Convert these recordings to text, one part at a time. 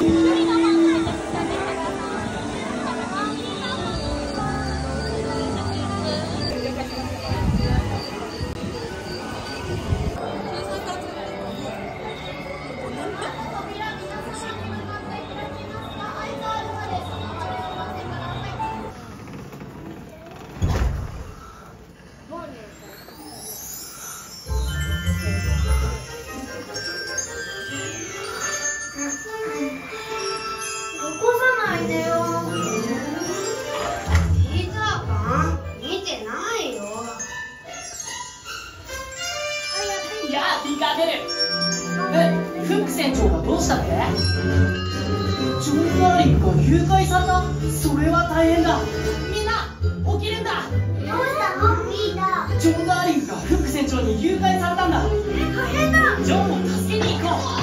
Thank you. 火が出るえフック船長がどうしたってジョン・ダーリンが誘拐された？それは大変だ。みんな起きるんだ。どうしたの？リーダージョン・ダーリンがフック船長に誘拐されたんだ。え大変だ。ジョンを助けに行こう。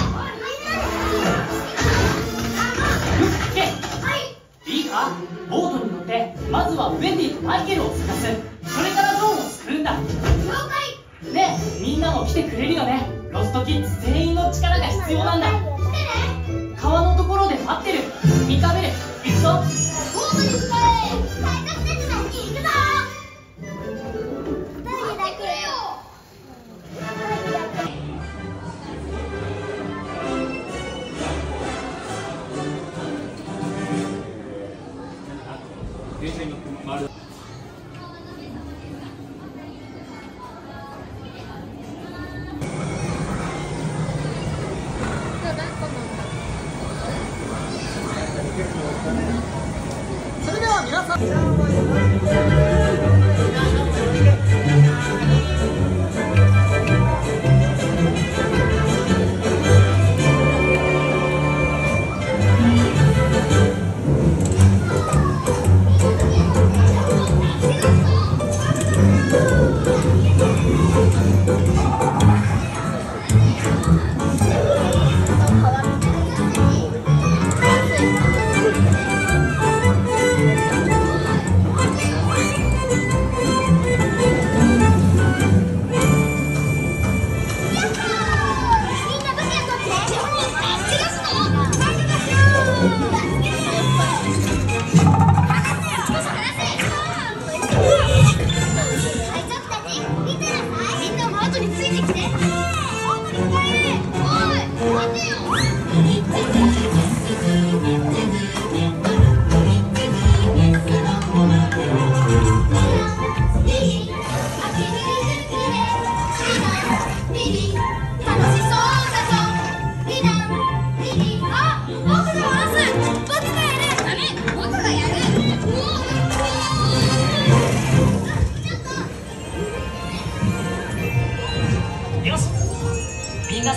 い。い。か？ボートに乗ってまずはウェンディとマイケルを探す。それからジョンを救うんだ。了解。ねえ。みんなも来てくれるよね。ロストキッズ全員の力が必要なんだ。来てね。川のところで待ってる。見かべる行くぞ。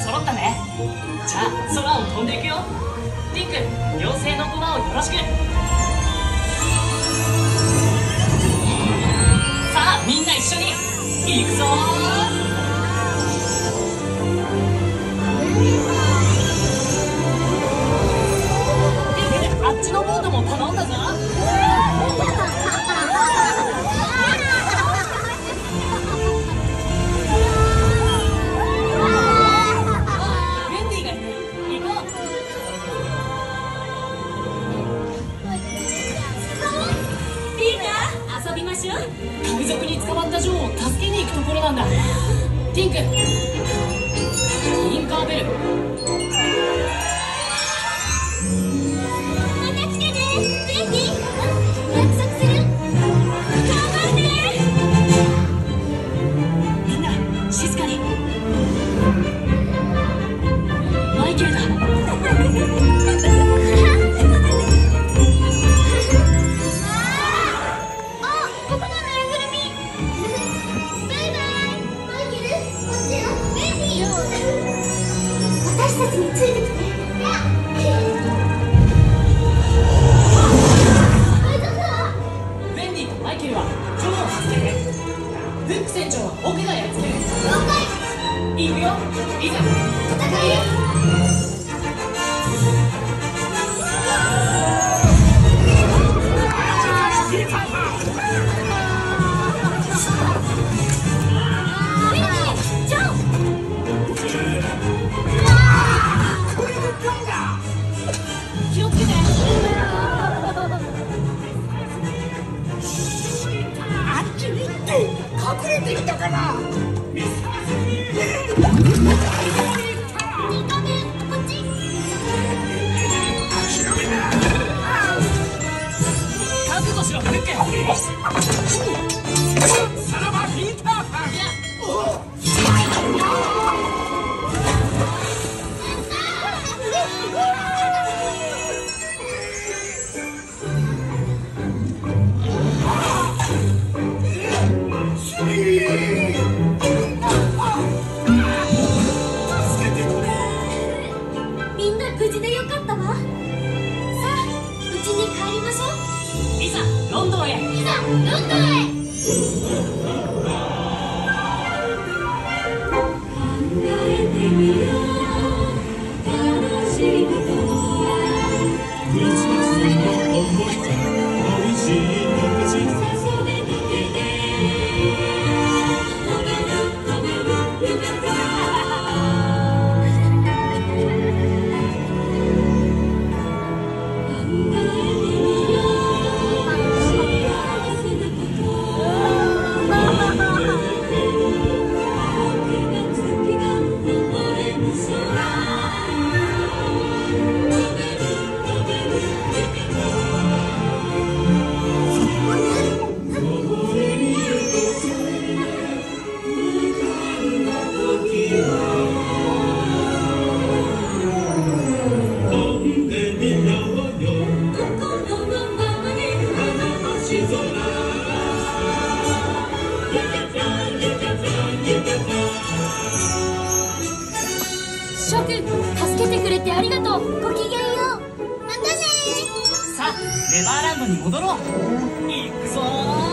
揃ったね。じゃあ空を飛んでいくよ。リンク妖精の駒をよろしく。さあみんな一緒に。行くぞ。あっちのボートも頼んだぞ。ましょう海賊に捕まった女王を助けに行くところなんだ。ティンク。ティンカーベル。マイケルはジョンを助けてフック船長は僕がやっつける了解行くよ。いざ戦い。遅れてきたかな見せません助けてくれてありがとう。ごきげんよう。またねさあネバーランドに戻ろう。行くぞ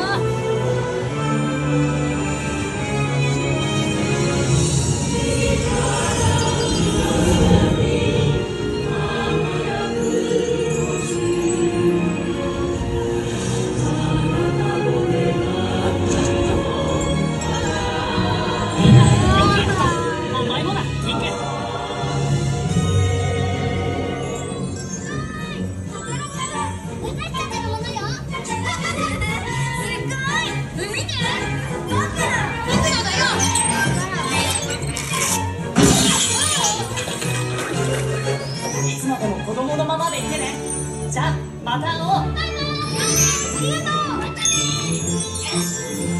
つまでも子供のままでいてね。じゃあまた会おう。ありがとう。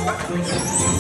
またね